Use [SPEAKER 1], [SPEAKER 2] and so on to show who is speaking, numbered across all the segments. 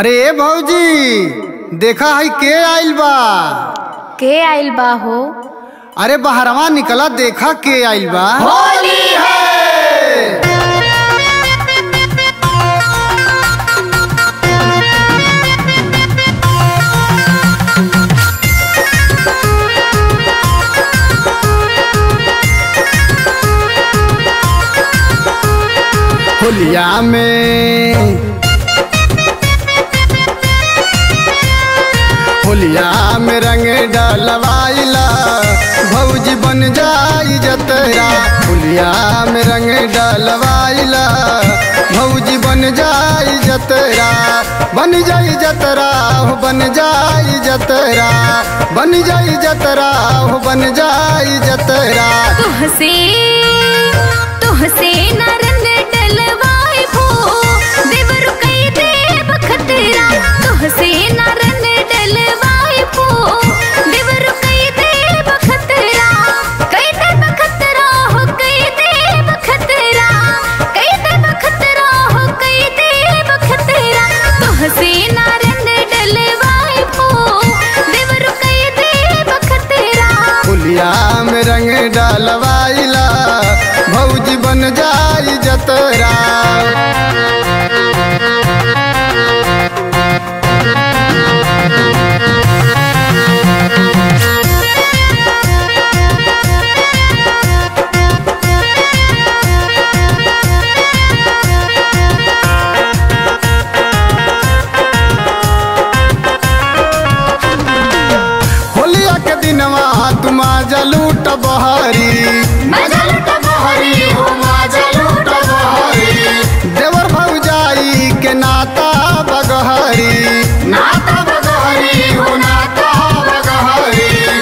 [SPEAKER 1] अरे ए भौजी देखा है के आइल बा?
[SPEAKER 2] के आइल बा हो?
[SPEAKER 1] अरे बहरवा निकला देखा के आइल बा।
[SPEAKER 3] होली है।
[SPEAKER 1] होलिया में होलिया में रंग डलवाइला। भौजी बन जाई जतरा। होलिया में रंग डलवाइला। भौजी बन जाई जतरा। बन जाई जतरा, हो बन जाई जतरा। बन जाई जतरा, हो बन जाई जतरा।
[SPEAKER 2] तुहसे तुहसे नरन
[SPEAKER 1] रंग डलवाइला दिनवा तुमा जलूट बहरी। देवर भौजाई के नाता बगहरी।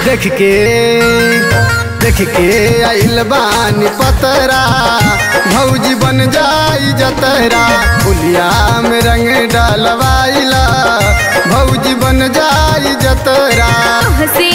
[SPEAKER 1] देख के देख के आइल बानी पतरा। भौजी बन जाई जतरा, फुलिया में रंग डलवाइला। भौजी बन जाई जतरा।
[SPEAKER 2] तुहसे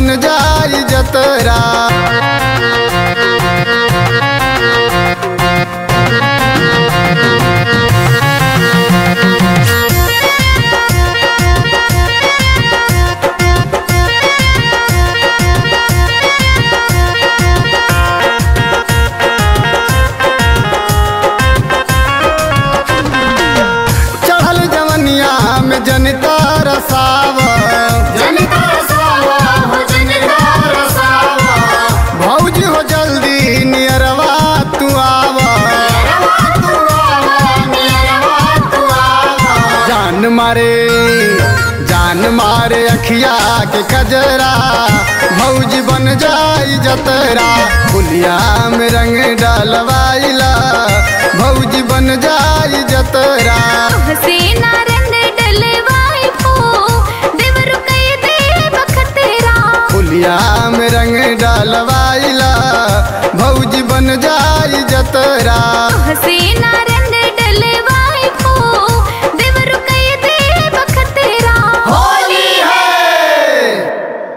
[SPEAKER 2] बन
[SPEAKER 1] जाई जतरा। जनता रसावा भौजी हो जल्दी, नियरवा तू आवा। जान मारे जान मारे अखिया के कजरा मौज बन जाई जतरा, बुलिया में रंग डलवाइला भौजी